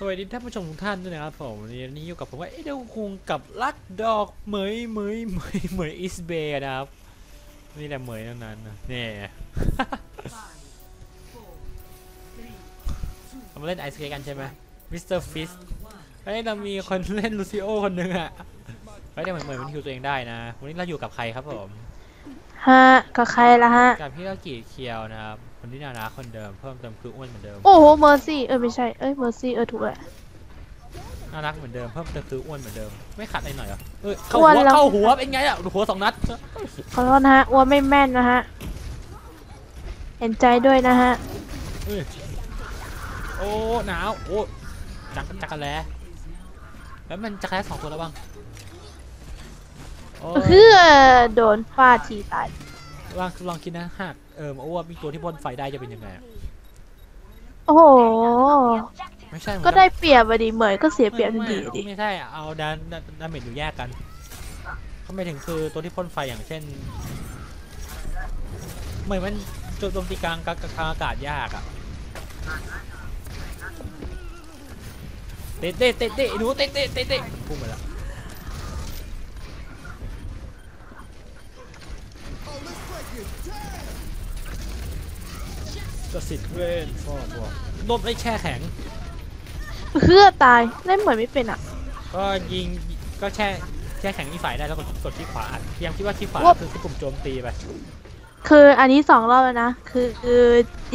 สวัสดีท่านผู้ชมทุกท่านด้วยนะครับผมวันนี้อยู่กับผมว่าเอเดลคุงกับลักดอกเหมยเหมยเหมยเหมย is bae นะครับนี่แหละเหมยทั้งนั้นนะเนี่ยเรามาเล่นไอซ์เกกันใช่ไหม Mister Freeze เฮ้ยเรามีคนเล่นลูซิโอคนหนึ่งอะเฮ้ยเดี๋ยวเหมือนเหมือนมันคิวตัวเองได้นะวันนี้เราอยู่กับใครครับผมฮะกับใครละฮะกับพี่ลากีเคียวนะครับ คนที่น่ารักคนเดิมเพิ่มเติมคืออ้วนเหมือนเดิม โอ้โหเมอร์ซี่เออไม่ใช่เอ้ยเมอร์ซี่เออถูกแหละ น่ารักเหมือนเดิมเพิ่มเติมคืออ้วนเหมือนเดิมไม่ขัดอะไรหน่อยเหรอเอ้ยเข้าอ้วนหัวแล้ว เข้าหัวเป็นไงอะหัวสองนัดขอโทษนะฮะอ้วนไม่แม่นนะฮะเห็นใจด้วยนะฮะเอ้ยโอ้หนาวโอ้จักจักรแล้แล้วมันจักรแล้สองตัวแล้วบ้างโอ้ย เพื่อโดนฟาดทีตาย ลองลองคิดนะหากเอออ้วนมีตัวที่พ่นไฟได้จะเป็นยังไงอะโอ้โห ไม่ใช่มันก็ได้เปรียบอะดิเหมยก็เสียเปรียบทันทีไม่ดิ ไม่ใช่อะเอาดานดานดาเมจอยู่แยกกันเขาไม่ถึงคือตัวที่พ่นไฟอย่างเช่นเหมือนมันจุดโจมตีกลางกลางกลางอากาศยากอะเตะเตะเตะเตะหนูเตะเตะเตะเตะพุ่งไปแล้ว กระสิทธิ์เวนฟอร์บวกโดนไอ้แช่แข็ง เพื่อตายเล่นเหมยไม่เป็นอะ ก็ยิงก็แช่แช่แข็งที่ฝ่ายได้แล้วกดกดที่ขวาอัดยังคิดว่าที่ขวาว่าคือที่ปุ่มโจมตีไปคืออันนี้สองรอบแล้วนะคือคือ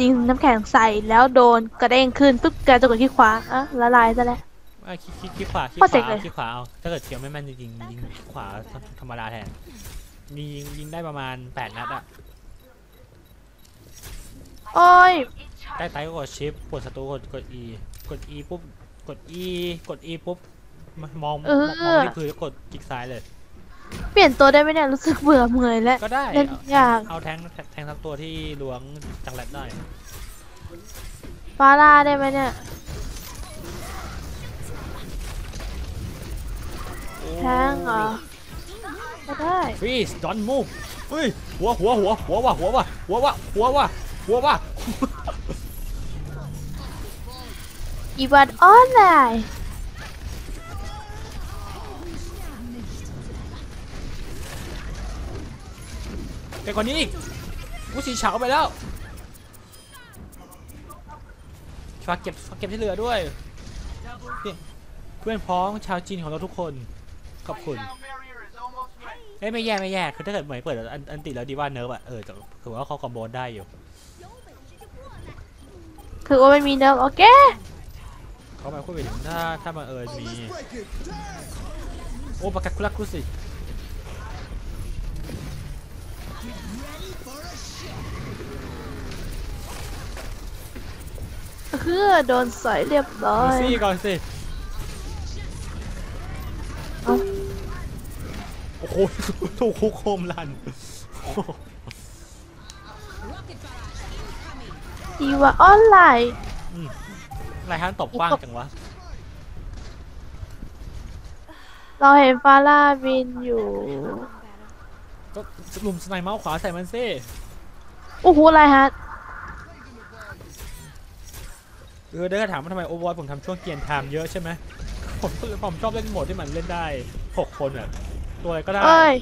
ยิงน้ำแข็งใส่แล้วโดนกระเด้งขึ้นปุ๊บแกจะกดที่ขวาอะละลายซะแล้ว อะคิดคิดคิดขวาคิดโคตรขเจ๋วางเลย คิดขวาเอาถ้าเกิดเขียวไม่แม่นจริงๆยิงขวาธรรมดาแทนมียิงยิงได้ประมาณ8นัดอะ โอ้ยใต้ไตก็กดชิปกดศัตรูกดกด E กด E ปุ๊บกด E กด E ปุ๊บมมองมเอองอมองที่พื้นแล้วกดคลิกซ้ายเลย เปลี่ยนตัวได้ไหมเนี่ยรู้สึกเบื่อเหมยแล้วก็ได้เล่นเอายากเอาแทงแทงทั้งตัวที่ล้วงจังแรดได้ฟาร่าได้ไหมเนี่ยแทงเหรอก็ได้ฟรีสดอนมูฟเฮ้ยหัวหัวหัวหัวว่ะหัวว่ะหัวว่ะหัวว่ะ หัวว่ะอีวันออนไลน์แต่กว่านี้อีกกูสีเฉาไปแล้วฝากเก็บฝากเก็บที่เหลือด้วยเพื่อนเพื่อนพ้องชาวจีนของเราทุกคน ขอบคุณเอ้ยไม่แย่ไม่แย่คือถ้าเกิดเหมยเปิดอัน ulti แล้วดีว่า nerf อะเออแต่ถือว่าเขา combo ได้อยู่ คือว่าไม่มี nerf โอเคเขาหมายความว่าถึงถ้าถ้าบังเอิญมี โอ้ปากกาคุลักคุสิเพื่อโดนสอยเรียบร้อดูยซี่ก่อนสิเอ้าโอ้โหถูกคุกโคมลัน โอ้โหอีวันออนไลน์ไรน์ฮาร์ดตบกว้างจังวะ เราเห็นฟาร่าบินอยู่ ก็หลุม snipe เมาส์ขวาใส่มันซิโอ้โหอะไรฮะเออเดี๋ยวก็ถามว่าทำไมโอเวอร์ผมทำช่วง gear time เยอะใช่ไหมผมผมชอบเล่นโหมดที่มันเล่นได้หกคนอะตัวอะไรก็ได้ เอ้ย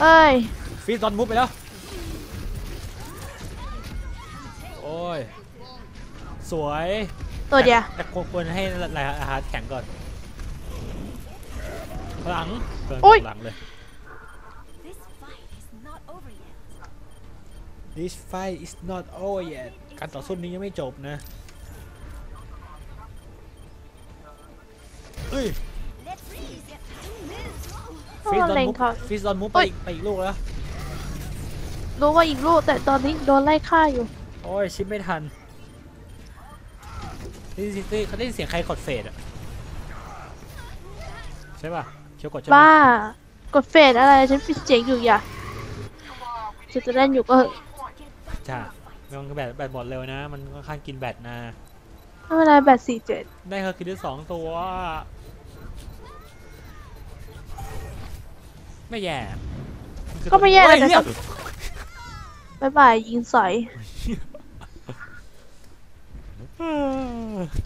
เอ้ย freeze don't move ไปแล้ว โอ้ย สวยตัวเดียวแต่แต่ควรให้ไรน์ฮาร์ดแข็งก่อนหลังเกินโอ้ย หลังเลย This fight is not over This fight is not over yet. yet การต่อสู้นี้ยังไม่จบนะเอ้ยโอ้ freeze don't เล็ง move เขา freeze don't move โอ้ไปยอีกไปอีกลูกแล้ว รู้ว่าอีกลูกแต่ตอนนี้โดนไล่ฆ่าอยู่ โอ้ย shift ไม่ทันนี่สิเขาได้ยินเสียงใครกดเฟซอะใช่ป่ะเคียวกดใช่ไหมบ้ากดเฟซอะไรฉันปิดเสียงอยู่อย่าจะจะเล่นอยู่ก็เหอะจ้ามันแบตแบตหมดเร็วนะ มันค่อนข้างกินแบตนะ ไม่เป็นไรแบตสี่เจ็ดได้เฮอร์คิวลิสสองตัว ไม่แย่คือก็ไม่แย่เฮ้นะเหี้ยบายบายยิงสอย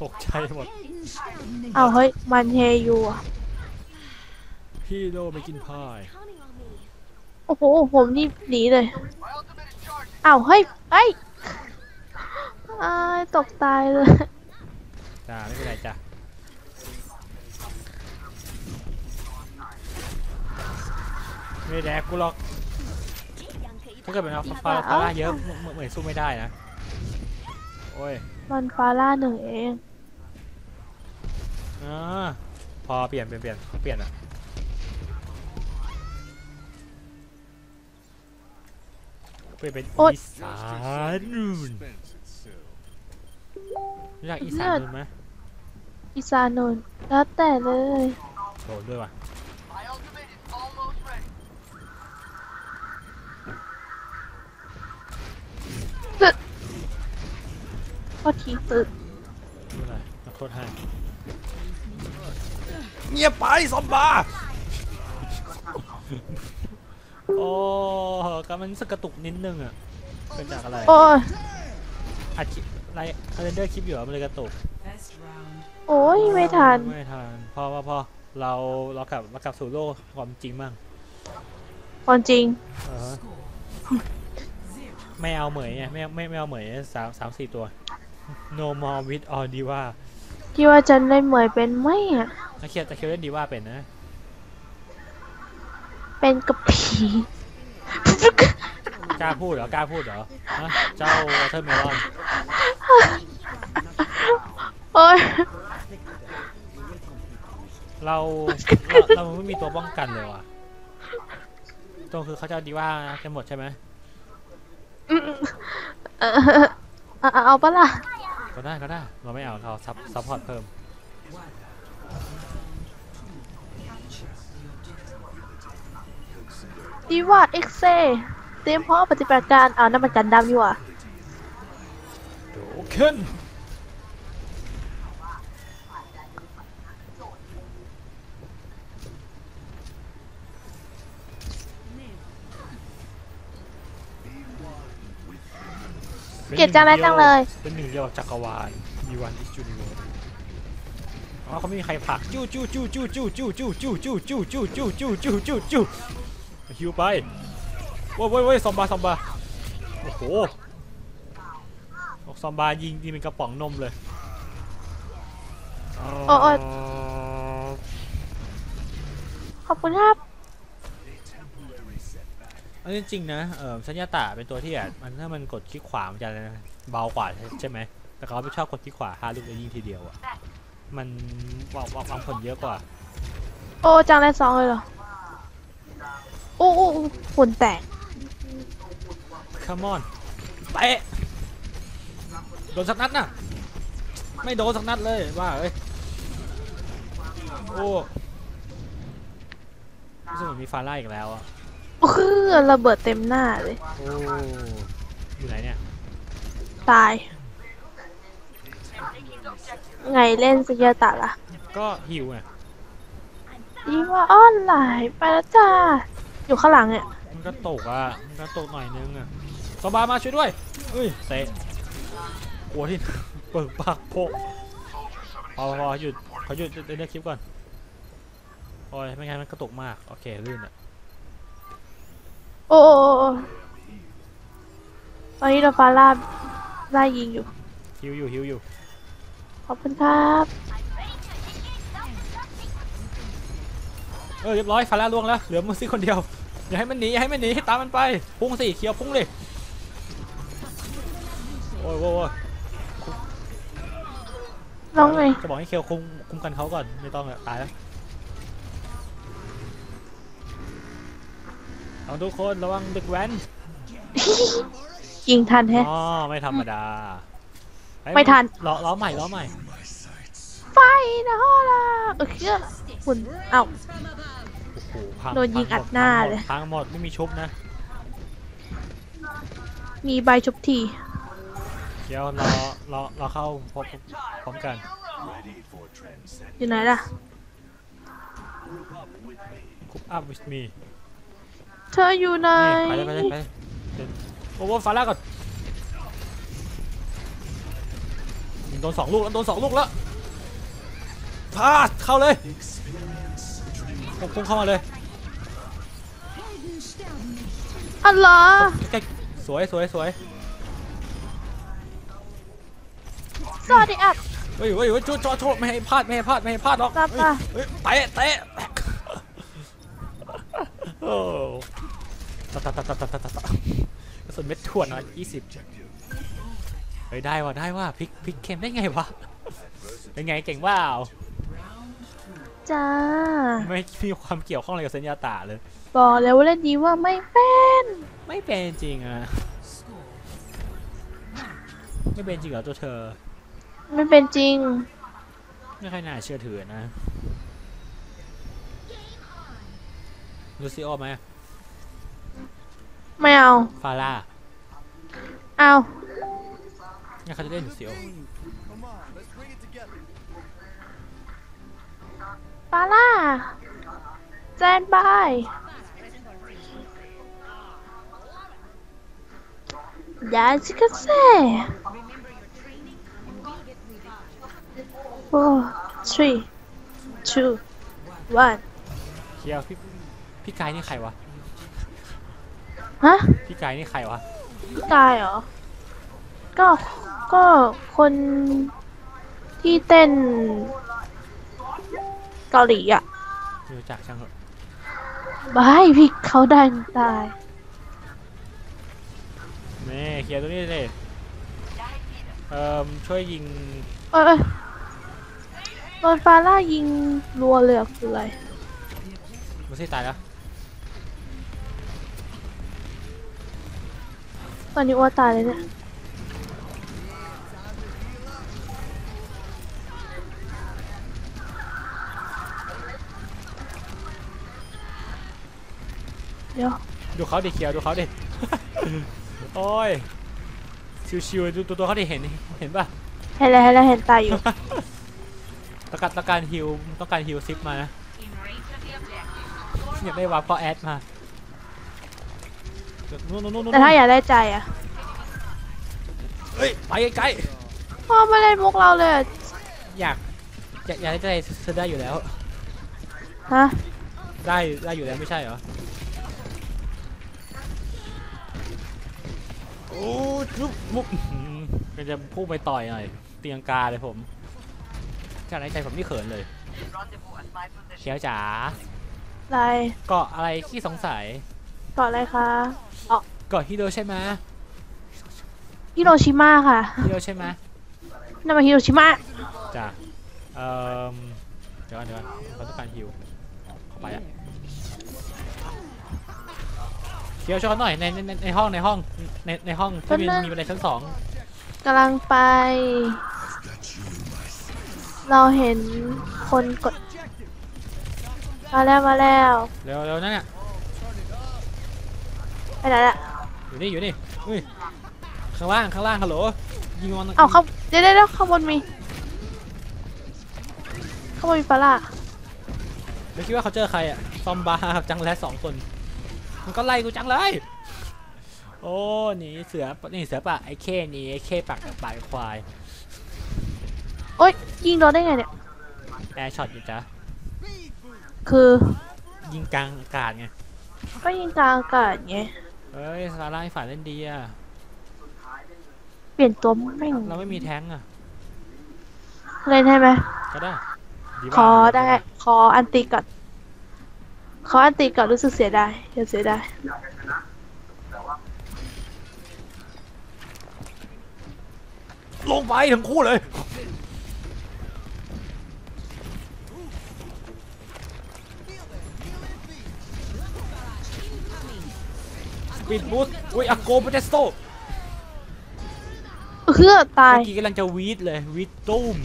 ตกใจหมด เอาเฮ้ย มันเฮอยู่อะพี่โดไปกินพาย โอ้โห ผมนี่หนีเลย เอาเฮ้ยเฮ้ยอ้ายตกตายเลย จ้า ไม่เป็นไรจ้ะไม่แดกกูหรอกถ้าเกิดเป็นอัลฟาฟาร่าเยอะเหมือนเหมือนสู้ไม่ได้นะ โอ้ย มันฟาร่าหนึ่งเองอ่าพอเปลี่ยนเปลี่ยนเปลี่ยนเขาเปลี่ยนอะเปลี่ยนเป็นโอ๊ย อีสานนูนรู้จักอีสานนูนไหมอีซานนท์แล้วแต่เลยโดนด้วยว่ะ ก็ทีตึกไม่เป็นไรขอโทษให้เงียบไปซอมบาโอ้กำมันรู้สึกกระตุกนิดนึงอะเป็นจากอะไรโอ้ยอัดคลิป live render คลิปอยู่อะมันเลยกระตุกโอ้ยไม่ทันไม่ทันพอพอพอเราเรากลับเรากลับสู่โลกความจริงบ้างความจริงเออไม่เอาเหมยไงไม่ไม่ไม่เอาเหมยสามสามสี่ตัว no more with all D.Va คิดว่าจะเล่นเหมยเป็นไหมอะ นักเขียนแต่เขียนเล่นดีว่าเป็นนะ เป็นกระผี กล้าพูดเหรอ กล้าพูดเหรอฮะเจ้า w อเ e อร์เมลอนโอ้ยเราเราเราไม่มีตัวป้องกันเลยว่ะ ตรงคือเขาจะเอาดีว่ากันหมดใช่ไหม อืมเออเอาเอาเอาปะล่ะ ก็ได้ก็ได้ เราไม่เอาเรา sup support เพิ่มดีว่าเอ็กเซเตรียมพร้อมปฏิบัติการอ้าวนั่นมันกันดำนี่หว่าโอเคน เกลียดจังเลยจังเลย เป็นหนึ่งเดียวกับจักรวาลมีวันอิสจูนิเวิร์อ๋อเขาไม่มีใครผลักจู้จู้จู้จู้จู้จู้จู้จู้จู้จู้จู้จู้จู้จู้จู้จู้ฮิวไปโว้ยโว้ยโว้ยซอมบาซอมบาโอ้โหบอกซอมบายิงยิงเป็นกระป๋องนมเลยโอ้โอ้ขอบคุณครับ อันนี้จริงนะเออสัญญาตะเป็นตัวที่แบบมันถ้ามันกดคลิกขวามันจะเบากว่าใช่ไหมแต่เขาไม่ชอบกดคลิกขวาห้าลูกแล้วยิงทีเดียวอะมันวางวางวางผลเยอะกว่า โอ้จังเลยสองเลยเหรอโอ้โอ้โอ้ฝุ่นแตก Come on เตะโดนสักนัดน่ะ ไม่โดนสักนัดเลยว่าเอ้ยโอ้รู้สึกเหมือนมีฟาร่าอีกแล้วอะ โอ้คือระเบิดเต็มหน้าเลย โอ้อยู่ไหนเนี่ยตาย ไงเล่นสยาตะล่ะก็หิวไงดีว่าออนไลน์ไปแล้วจ้า อยู่ข้างหลังเนี่ยมันก็ตกอะมันก็ตกหน่อยนึงอะสบายมาช่วยด้วยเอ้ยเตะกลัวที่ เปิดปากโพกพอพอหยุดเขาหยุดเล่นคลิปก่อนโอ้ยไม่งั้นมันกระตุกมาก โอเคลื่นอะ โอ้โอ้โอ้โอ้ตอนนี้เราฟาร่าไล่ยิงอยู่ ฮิวอยู่ฮิวอยู่ ขอบคุณครับเออเรียบร้อยฟาร่าล่วงแล้ว เหลือมือซี่คนเดียว อย่าให้มันหนีอย่าให้มันหนีให้ตามมันไป พุ่งสิเคียวพุ่งเลยโอ้ยโว้ยโว้ยน้องไงจะบอกให้เคียวคุมคุมกันเขาก่อน ไม่ต้องอะตายแล้ว เอาทุกคนระวังดึกแว้นยิงทันแฮะ อ๋อไม่ธรรมดาเฮ้ยไม่ทัน ล้อล้อใหม่ล้อใหม่ ไฟนะฮอล่ะเออคือฝุ่นเอ้า โอ้โหพังโดนยิงพัอัดหน้าพังมเลยพังหมดไม่มีชุบนะ มีใบชุบทีเดี๋ยวรอรอรอเข้าพบพร้อมกัน อยู่ไหนล่ะ คุปอัพ with me เธออยู่ไหนนี่ไปเลยไปเลยไปเลยเดินโอ้โหฟาร่าก่อนโดนสองลูกแล้วโดนสองลูกแล้วพาดเข้าเลยพุ่งเข้ามาเลยอัลลอฮ์ใกล้สวยสวยสวยสวัสดีอัดเฮ้ยเฮ้ยเฮ้ยโจโจโจไม่ให้พลาดไม่ให้พลาดไม่ให้พลาดหรอกครับเฮ้ยอะเฮ้ยเตะเตะ โอ้ตะตะตะตะตะตะตะกระสุนเม็ดถ่วนอะยี่สิบเฮ้ยได้ว่ะได้ว่ะพลิกพลิกเกมได้ไงวะเป็นไงเก่งว้าวจ้าไม่มีความเกี่ยวข้องอะไรกับเซนยาตาเลยบอกแล้วเล่นดีว่าไม่เป็น ไม่เป็นจริงอะไม่เป็นจริงเหรอตัวเธอ ไม่เป็นจริง ไม่ค่อยน่าเชื่อถือนะ ลูซิโอไหมไม่เอา ฟาร่าเอาเนี่ยเขาจะเล่นลูซิโอปาล่าแจนบายยาจิกาเซ่โอ้ three two one เคียวพี่ พี่กายนี่ใครวะ ฮะพี่กายนี่ใครวะพี่กายเหรอ ก็ ก็คนที่เต้นเกาหลีอะไม่รู้จักช่างเหอะบายพี่เขาดังตายนี่เคลียร์ตัวนี้เลยเอ่อช่วยยิงเอ้ยเอ้ยโดนฟาร่ายิงรัวเลยอะคืออะไรมูซี่ตายแล้ว อนนี้อ้วตายเลยเนี่ยเดี๋ยวดูเขาดิเคียวดูเขาดิ โอ้ย ชิวๆดูตัวตัวเขาดิเห็นเห็นป่ะ เห็นแล้วเห็นแล้วเห็นตายอยู่ ต้องการต้องการฮิวต้องการฮิวซิปมานะอยากได้วาร์ปก็แอดมา นู่นนู่นนู่นนู่นแต่ถ้าอยากได้ใจอะเฮ้ยไปไกลพ่อไม่เล่นมุกเราเลยอะๆอยากอยากอยากได้ใจซื้อได้อยู่แล้ว ฮะได้ได้อยู่แล้วไม่ใช่เหรอโอ้จุ๊บมุกอื้อหือก็จะพุ่งไปต่อยหน่อย เตียงกาเลยผมจากในใจผมนี่เขินเลยเขียวจ๋าอะไรเกาะอะไรขี้สงสัย ต่ออะไรคะเกาะฮิโดใช่ไหมฮิโรชิมาค่ะฮิโดใช่ไหมนั่นมาฮิโรชิมาจ้ะเอ่อเดี๋ยวก่อนเดี๋ยวก่อนเขาต้องการฮิวเข้าไปอะเขียวช่วยเขาหน่อยในในในในห้องในห้องในในห้องที่มีมีบันไดชั้นสองกำลังไป เราเห็นคนกด มาแล้วมาแล้วเร็วเร็วนั่นน่ะ ไปไหนละอยู่นี่อยู่นี่อุ้ยข้างล่างข้างล่างฮัลโหลยิงมันเอาข้างเดี๋ยวเดี๋ยวเดี๋ยวข้างบนมีข้างบนมีฟาร่าเดี๋ยวคิดว่าเขาเจอใครอะซอมบาร์กับจังค์แรทสองคน มันก็ไล่กูจังเลย โอ้หนีเสือนี่เสือป่าไอ้เข้หนีไอ้เข้ปากกับปากควายโอ๊ยยิงโดนได้ไงเนี่ย air shot อยู่จ้ะคือยิงกลางอากาศไงก็ยิงกลางอากาศไง เอ้ยซาร่าให้ฝ่ายเล่นดีอะเปลี่ยนตัวแม่งเราไม่มีแท้งอะเล่นให้ไหมก็ได้ดีขว่าอได้ ขออันติก่อนขออันติก่อนรู้สึกเสียดายเดี๋ยวเสียดายลงไปทั้งคู่เลย ปีดบูสต์อุ้ยอาโกเปเตสโตเพื่อตายเมื่อกี้กำลังจะวีดเลยวีดตุ้ม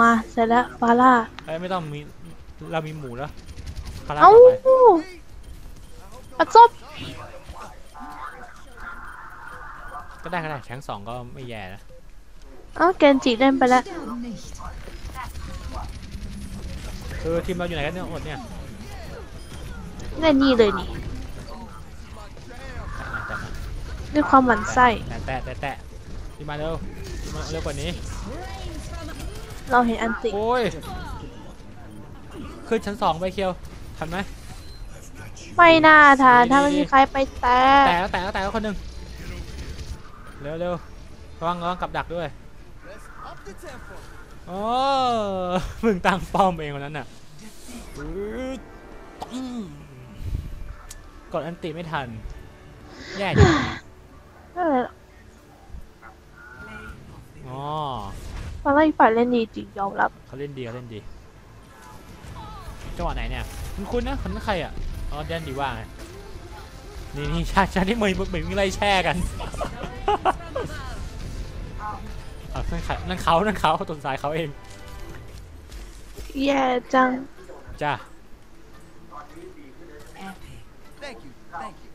มาเสร็จแล้วฟาร่าเอ้ยไม่ต้องมีเรามีหมูแล้วพาราเอ้าต่อไปอัดซบก็ได้ก็ได้แทงสองก็ไม่แย่นะเอ้าเกนจิเล่นไปแล้วคือทีมเราอยู่ไหนกันเนี่ยหมดเนี่ยเล่นนี่เลยนี่ แตะมา ด้วยความหมั่นไส้แตะแตะแตะแตะทีมมาเร็วทีมมาเร็วกว่านี้ เราเห็นอันติโอ้ย ขึ้นชั้นสองไปเคียว ทันไหม ไม่น่าทานดีถ้าไม่ดีมีใครไปแตะแต่แล้วแต่แล้วแต่แล้วคนหนึ่งเร็วเร็วระวังระวังกับดักด้วยโอ้มึงตั้งป้อมเองวันนั้นน่ะอื้อตุ้มกดอันติไม่ทัน แย่ดิ นั่นแหละอ๋อตอนแรกอีกฝ่ายเล่นดีจริงยอมรับ เขาเล่นดีเขาเล่นดีจังหวะไหนเนี่ยคุณคุณนะคนนั้นใครอะอ๋อแดนดีว่าไงนี่นี่ชาติชาติที่มือมือมือไล่แช่กันอะนั่นใครนั่นเขานั่นเขาต้นสายเขาเองแย่จัง จ้า Thank you. Thank you.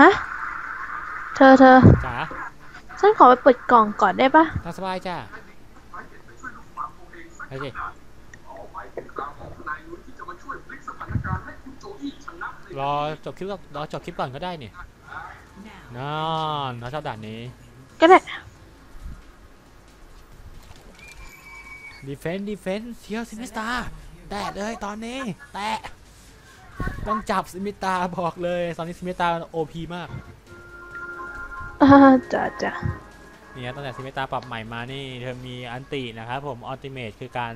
ฮะ เธอเธอจ๋าฉันขอไปเปิดกล่องก่อนได้ปะตามสบายจ้าไปสิรอจบคลิปก่อนรอจบคลิปก่อนก็ได้เนี่ยนอนเราชอบด่านนี้ ก็ได้ defend defend เทียวซิมเมตราแตะเลยตอนนี้ แตะ ต้องจับซิมเมตราบอกเลยตอนนี้ซิมเมตรา OP มากอ่าจ้ะจ้ะเนี่ยตั้งแต่ซิมเมตราปรับใหม่มานี่เธอมี ulti นะครับผม ultimate คือการ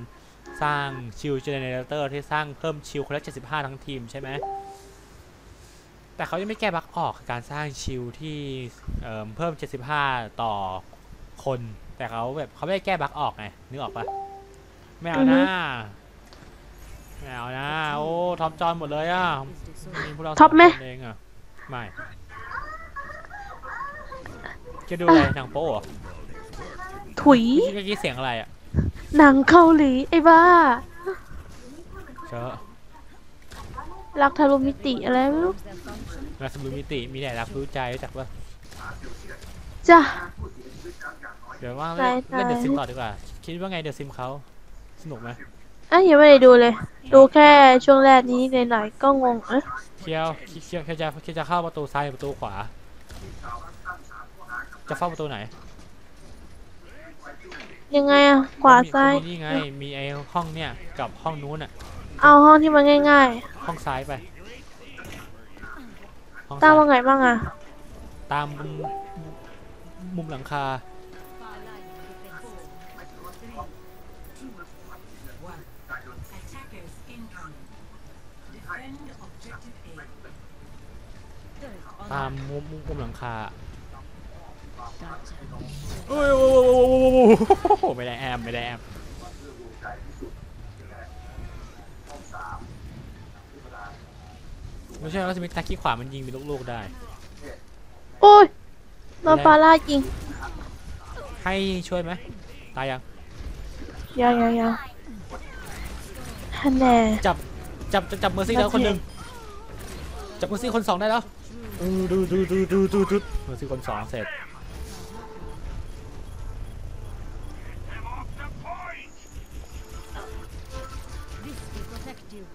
สร้าง shield generator ที่สร้างเพิ่ม shield คนละ75 ทั้งทีมใช่ไหมแต่เขายังไม่แก้ bug ออกคือการสร้าง shield ที่เอิ่มเพิ่ม 75 ต่อคน แต่เขาแบบเขาไม่ได้แก้ bug ออกไงนึกออกปะไม่เอานะ ไม่เอานะ โอ้ท็อปจอนหมดเลยอะมีพวกเราสงท็อปไหมคนเองอะไม่จะดูอะไรหนังโป๊เหรอถุยเมื่อกี้เสียงอะไรอะหนังเกาหลีไอ้บ้า เชอะรักทะลุมิติอะไรไม่รู้รักสมุมิติมีแต่รักรู้ใจรู้จักปะจ้ะ เดี๋ยวว่าใช่เล่นเล่นเดอะใช่ซิมต่อดีกว่า คิดว่าไงเดอะซิมเขาสนุกไหม อะยังไม่ได้ดูเลย ดูแค่ช่วงแรกนี้หน่อยๆก็งงเอ๊ะเคียวเคียวเคียวจะเคียวจะเข้าประตูซ้ายหรือประตูขวา จะเข้าประตูไหนยังไงอะขวาซ้าย มีนี่ไง มีไอ้ห้องเนี่ยกับห้องนู้นอะ เอาห้องที่มันง่ายห้องซ้ายไปห้องๆ ตามซ้ายว่าไงบ้างอะ ตามมุมมุมหลังคา ตามมุมมุมมุมหลังคาโอ้ยโอ้โอ้ยโอ้ยโอ้โอ้ยไม่ได้แอมไม่ได้แอมไม่ใช่ว่าจะมีตาขี้ขวามันยิงเป็นลูกๆได้ โอ้ยโดนปลาล่ายิง ให้ช่วยไหมตายยัง ยังยังยังฮันแน่จับ จับจับจับเมอร์ซี่แล้วคนหนึ่งจับเมอร์ซี่คนสองได้แล้วดูดูดูดูดูดูเมอร์ซี่คนสองเสร็จ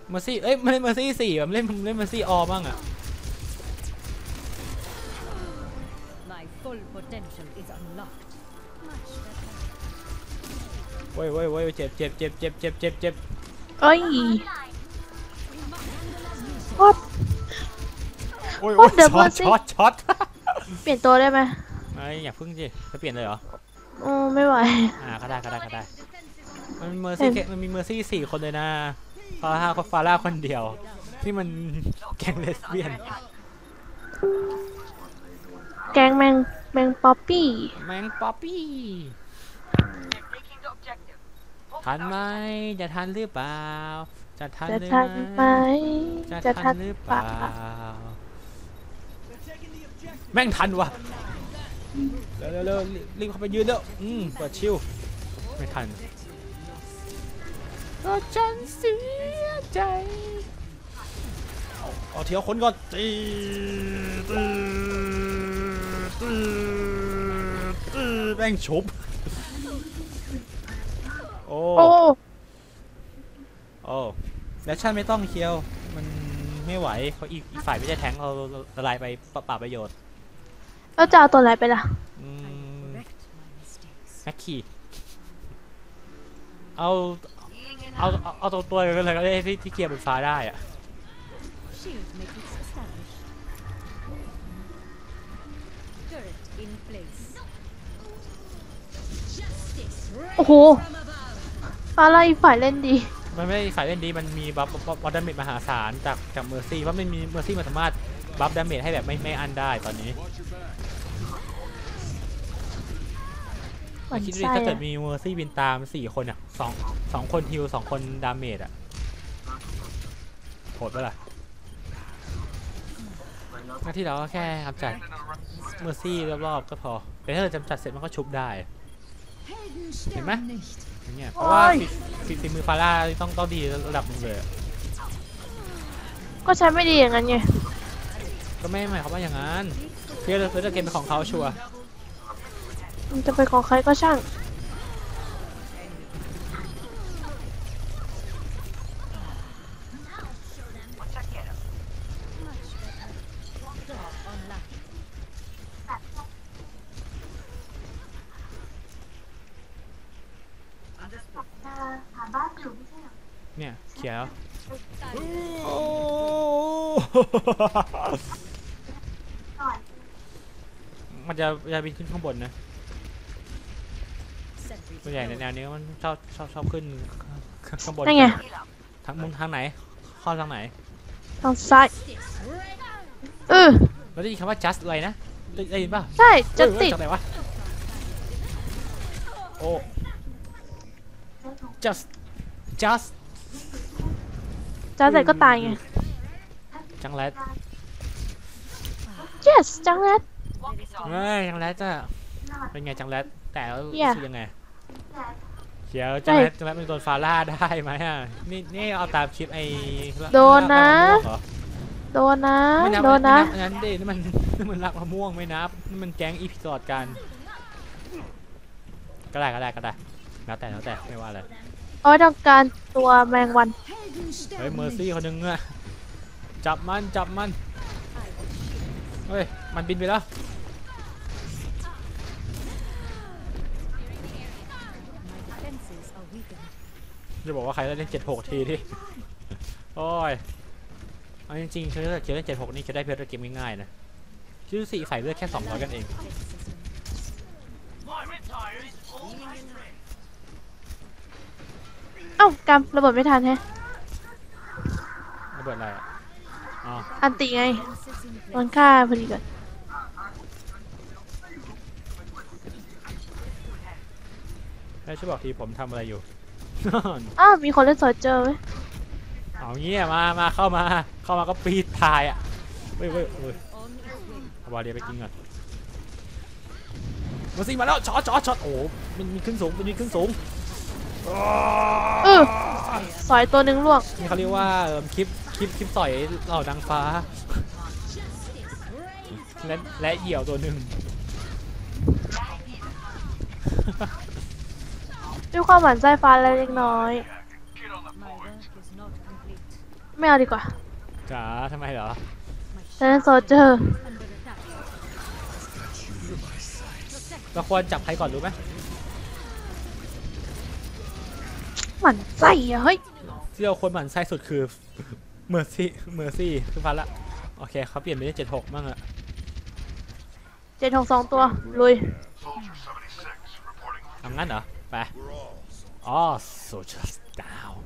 เมอร์ซี่เอ้ยไม่เล่นเมอร์ซี่สี่แบบเล่นเล่นเมอร์ซี่ออบ้างอะ My full potential is unlocked. เว้ยเว้ยเว้ยเจ็บเจ็บเจ็บเจ็บเจ็บเจ็บเจ็บเอ้ย What โอ้ยโอ้โอ้ยยเดี๋ยวช็อต Mercy ช็อตช็อตเปลี่ยนตัวได้ไหมไม่อย่าพึ่งสิจะเปลี่ยนเลยเหรอโอ้ไม่ไหว อ่าก็ได้ก็ได้ก็ได้ มันมีเมอร์ซี่แค่มันมีเมอร์ซี่สี่คนเลยนะฟาร่าก็ฟาร่าคนเดียว ที่มัน แก๊งเลสเบี้ยน แกงแมงแมงป๊อปปี้ แมงป๊อปปี้ ทันไหมจะทันหรือเปล่า จะทันจะหรือทันไหมจะจะทันหรือเปล่า แม่งทันวะเร็วเร็วรีบเข้าไปยืนเด้ออืมเปิดชิวไม่ทันก็ฉันเสียใจเอาเอาเทียวคนก่อนตีตีตีตีแม่งชุบโอ้โอ้ แล้วชั่นไม่ต้องเคียว มันไม่ไหวเพราะอีกอีกฝ่ายไม่ใช่แทงค์เราเราละลายไปเปล่าประโยชน์แล้วจะเอาตัวอะไรไปล่ะ อืม Correct my mistakes. แม็กครีเอาเอาเอาเอาตัวตัวกันเลยก็ได้ที่ที่เคลียร์บนฟ้าได้อะ Shield matrix established. Turret in place. โอ้โหฟาร่าอีกฝ่ายเล่นดี มันไม่ได้ฝ่ายเล่นดีมันมี buff buff buff damage มหาศาลจากจากเมอร์ซี่เพราะมันมีเมอร์ซี่มันสามารถบัฟดาเมจให้แบบไม่ไม่อันได้ตอนนี้หวั่นคิดดูดิไส้ถ้าเกิดอะมีเมอร์ซี่บินตามสี่คนอะสองสองคนฮิวสองคนดาเมจอะโหดปะล่ะหน้าที่เราก็แค่กำจัดเมอร์ซี่รอบๆก็พอแต่ถ้าเราจำจัดเสร็จมันก็ชุบได้ เห็นไหม อย่างเงี้ยเพราะว่าฝีฝีมือฟาร่าต้องต้องดีระดับหนึงเลยอะก็ใช้ไม่ดีอย่างนั้นไงก็ไม่หมายความว่าอย่างนั้นเพื่อเพื่อเกมเป็นของเขาชัวร์มันจะเป็นของใครก็ช่าง เนี่ยเขียวมันจะจะบินขึ้นข้างบนนะ Sentry ส่วนใหญ่ในแนวนี้มันชอบชอบชอบขึ้นข้างบนนั่นไงทางมุมทางไหนเข้าทางไหน ทางซ้ายเออเราได้ยินคำว่า just อะไรนะได้ได้ยินป่ะ ใช่จะเอ้ยติดจากไหนวะโอ้ just just จ้าแต่ก็ตายไง จังแรด yes จังเลยเฮ้ยจังแรดจ้ะเป็นไงจังแรดแต่แล้วเหี้ยรู้สึกยังไงเขียวจังแรดจังแรดมันโดนฟาร่าได้ไหมอะนี่นี่เอาตามคลิปไอ้โดนนะลากมม่วงเหรอโดนนะไม่นับโดนนะไม่นับอันนั้นดินี่มันนี่มันรักมะม่วงไม่นับนี่มันแก๊งอีพีตลอดกันก็ได้ก็ได้ก็ได้แล้วแต่แล้วแต่ไม่ว่าเลย เอาไว้ทำการตัวแมงวันเฮ้ยเมอร์ซี่คนหนึ่งอะจับมันจับมันเฮ้ยมันบินไปแล้วจะบอกว่าใครเล่นเจ็ดหกทีที่โอ้ยเอาจริงๆเชื่อเล่นเจ็ดหกนี่จะได้ play game ง่ายๆนะชื่อสี่ฝ่เลือดแค่สองร้อยกันเอง อ้ากำระเบิดไม่ทันแฮะระเบิดอะไรอะอ๋ออันติไง Defenses in โดน place. ฆ่าพอดีกันให้ช่วยบอกทีผมทำอะไรอยู่ อ้าวมีคนเล่นโซเจอร์ไหมเอาเงี้ยมามาเข้ามา เข้ามาก็ปีดทายอะเว้ยเว้ยเว้ย On its way. เอาวาเรียไปกินก่อนมาสิมาแล้วช็อตช็อตช็อตโอ้โหมันมีขึ้นสูงมันมีขึ้นสูง เออสอยตัวหนึ่งล่วงนี่เขาเรียกว่าเอิ่มคลิปคลิปคลิปต่อยเหล่านางฟ้า และและเหยี่ยวตัวหนึ่ง ด้วยความหมั่นไส้ฟ้าเล็กน้อย My work is not complete. ไม่เอาดีกว่าจ๋าทำไมเหรอ My จะเล่นโซลเจอร์ under attack. เราควรจับใครก่อนรู้ไหม หมั่นไส้อะเฮ้ยที่เราควรหมั่นไส้สุดคือเมอร์ซี่เมอร์ซี่คือฟันละโอเคเขาเปลี่ยนไปได้เจ็ดหกบ้างอะเจ็ดหกสองตัวลุยทำงั้นเหรอไปอ๋อ soldier down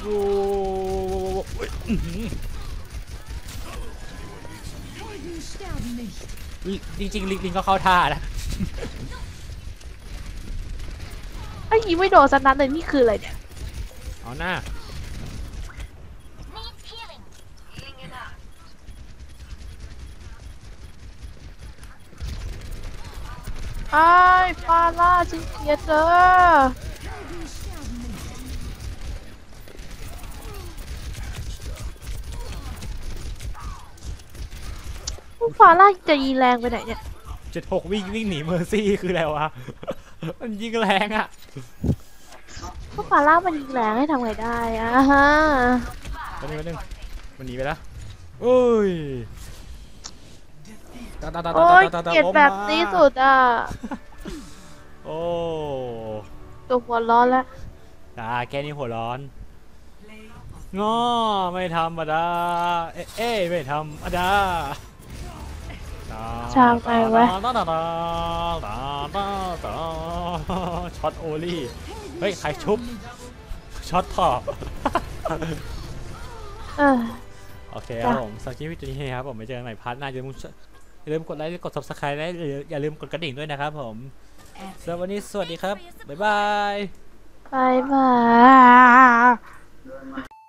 โอ้โหอื้อหือจริงๆลิงลิงก็เข้าท่านะ ไอ้ยิงไม่โดนสักนัดเลยนี่คืออะไรเนี่ย เอาหน้า ไอ้ฟาร่าฉันเกลียดเธอฟาร่าจะยีแรงไปไหนเนี่ย เจ็ดหกวิ่งวิ่งหนีเมอร์ซี่คืออะไรวะ มันยิงแรงอะก็ฟาร่ามันยิงแรงให้ทำไงได้อะฮะแป๊บนึงแป๊บนึงมันหนีไปแล้วโอ้ยตาตาตาตาโอ้ยตาตาเกลียดโอ้แบบมานี้สุดอะโอ้ตัวหัวร้อนแล้วตาแค่นี้หัวร้อนงอไม่ธรรมดาเอ๊ะเอ๊ะไม่ธรรมดา ชางไปว้ตาตาตาตาตาตาช็อตโอลี่ เฮ้ย ใครชุบ ช็อตต่อเออโอเคครับผมสำหรับคลิปวิดีโอนี้ครับผมไปเจอกันใหม่ part หน้าอย่าลืมอย่าลืมกดไลค์กด subscribe และอย่าลืมกดกระดิ่งด้วยนะครับผมสำหรับวันนี้สวัสดีครับ บ๊ายบายบายบาย